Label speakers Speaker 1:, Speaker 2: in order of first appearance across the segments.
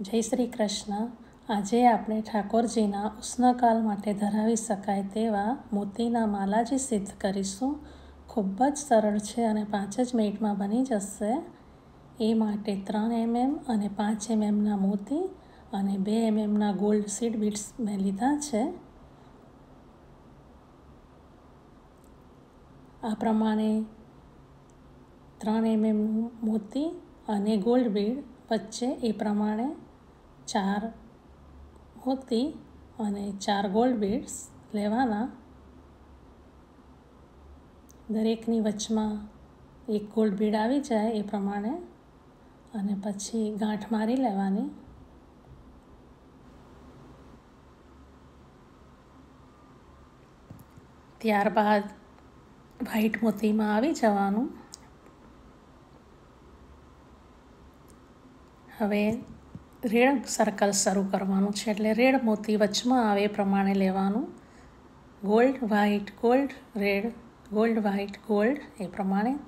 Speaker 1: જય શ્રી કૃષ્ણ. આજે આપણે ઠાકોરજીના ઉષ્ણકાલ માટે ધરાવી શકાય તેવા મોતીના માલાજી સિદ્ધ કરીશું. ખૂબ જ સરળ છે અને પાંચ જ મિનિટમાં બની જશે. એ માટે ત્રણ એમએમ અને પાંચ એમએમના મોતી અને બે એમએમના ગોલ્ડ સીડ બીટ્સ મેં લીધા છે. આ પ્રમાણે ત્રણ એમએમનું મોતી અને ગોલ્ડ બીડ વચ્ચે એ પ્રમાણે ચાર મોતી અને ચાર ગોલ્ડ બીડ્સ લેવાના. દરેકની વચમાં એક ગોલ્ડ બીડ આવી જાય એ પ્રમાણે અને પછી ગાંઠ મારી લેવાની. ત્યારબાદ વ્હાઈટ મોતીમાં આવી જવાનું. હવે રેડ સર્કલ શરૂ કરવાનું છે એટલે રેડ મોતી વચમાં આવે એ પ્રમાણે લેવાનું. Gold white gold red gold white gold એ પ્રમાણે.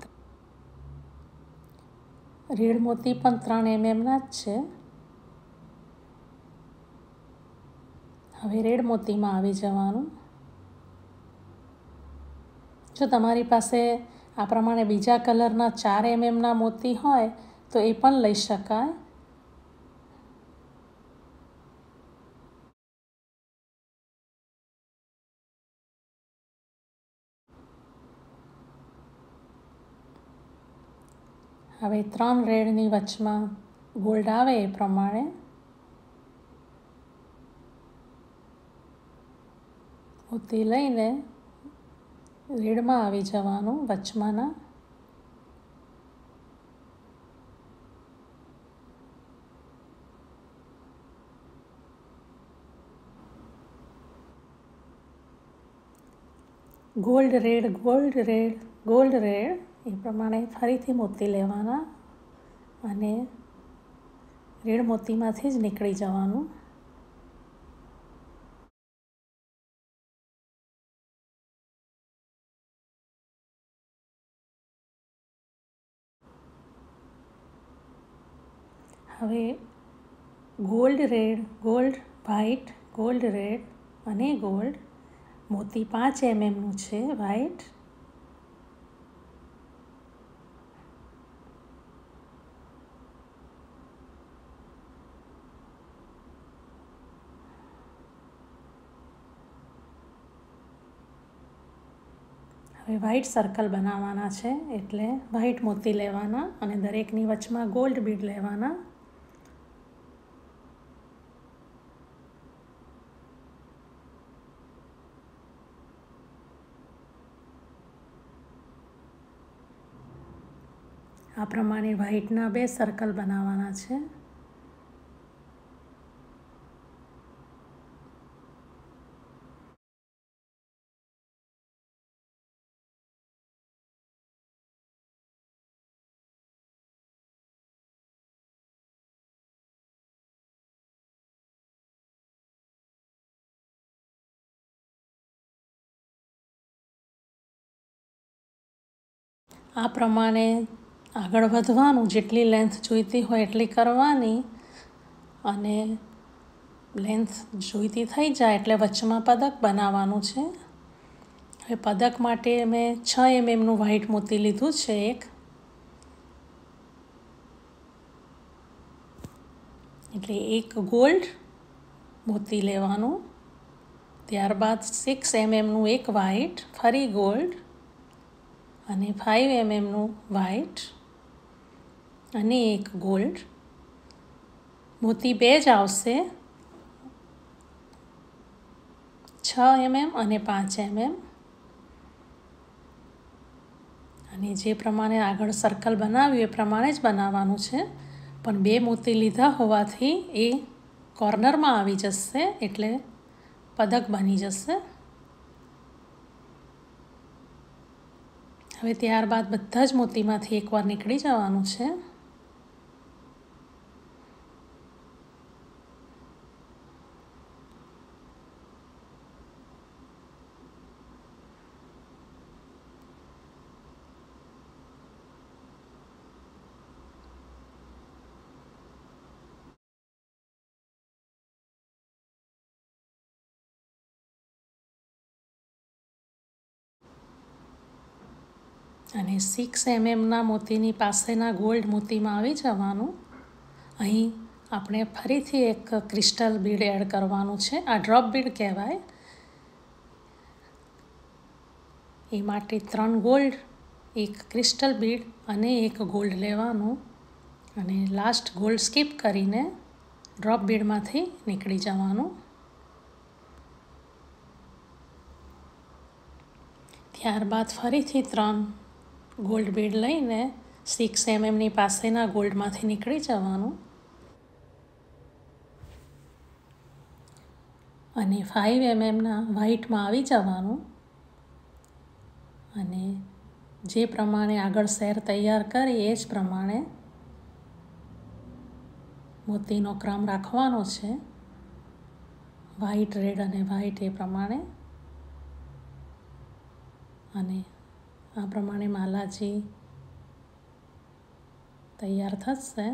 Speaker 1: રેડ મોતી પણ ત્રણ એમએમના જ છે. હવે રેડ મોતીમાં આવી જવાનું. જો તમારી પાસે આ પ્રમાણે બીજા કલરના ચાર એમએમના મોતી હોય તો એ પણ લઈ શકાય. હવે ત્રણ રેડની વચમાં ગોલ્ડ આવે એ પ્રમાણે. ઉતી લઈને રેડમાં આવી જવાનું વચમાંના. Gold red gold red gold red. એ પ્રમાણે ફરીથી મોતી લેવાના અને રેડ મોતીમાંથી જ નીકળી જવાનું. હવે gold red, gold white, gold red અને ગોલ્ડ મોતી પાંચ એમએમનું છે વ્હાઈટ હવે વ્હાઈટ સર્કલ બનાવવાના છે એટલે વ્હાઈટ મોતી લેવાના અને દરેકની વચમાં ગોલ્ડ બીડ લેવાના. આ પ્રમાણે વ્હાઈટના બે સર્કલ બનાવવાના છે. આ પ્રમાણે આગળ વધવાનું, જેટલી લેન્થ જોઈતી હોય એટલી કરવાની અને લેન્થ જોઈતી થઈ જાય એટલે વચ્ચેમાં પદક બનાવવાનું છે. હવે પદક માટે મેં છ એમએમનું વ્હાઈટ મોતી લીધું છે એક. એટલે એક ગોલ્ડ મોતી લેવાનું. ત્યારબાદ સિક્સ એમએમનું એક વ્હાઈટ ફરી ગોલ્ડ અને ફાઇવ એમએમનું વ્હાઇટ અને એક ગોલ્ડ મોતી બે જ આવશે. છ એમએમ અને પાંચ એમએમ અને જે પ્રમાણે આગળ સર્કલ બનાવ્યું, એ પ્રમાણે જ બનાવવાનું છે. પણ બે મોતી લીધા હોવાથી એ કોર્નરમાં આવી જશે, એટલે પદક બની જશે. હવે ત્યારબાદ બધા જ મોતીમાંથી એકવાર નીકળી જવાનું છે. અને સિક્સ એમએમના મોતીની પાસેના ગોલ્ડ મોતીમાં આવી જવાનું. અહીં આપણે ફરીથી એક ક્રિસ્ટલ બીડ એડ કરવાનું છે. આ ડ્રોપ બીડ કહેવાય. એ માટે ત્રણ ગોલ્ડ એક ક્રિસ્ટલ બીડ અને એક ગોલ્ડ લેવાનું. અને લાસ્ટ ગોલ્ડ સ્કીપ કરીને ડ્રોપ બીડમાંથી નીકળી જવાનું. ત્યારબાદ ફરીથી ત્રણ ગોલ્ડ બીડ લઈને સિક્સ એમએમની પાસેના ગોલ્ડમાંથી નીકળી જવાનું. અને ફાઇવ એમએમના વ્હાઇટમાં આવી જવાનું. અને જે પ્રમાણે આગળ શેર તૈયાર કરી, એ જ પ્રમાણે મોતીનો ક્રમ રાખવાનો છે. વ્હાઇટ રેડ અને વ્હાઇટ એ પ્રમાણે. અને આ પ્રમાણે માલાજી તૈયાર થશે.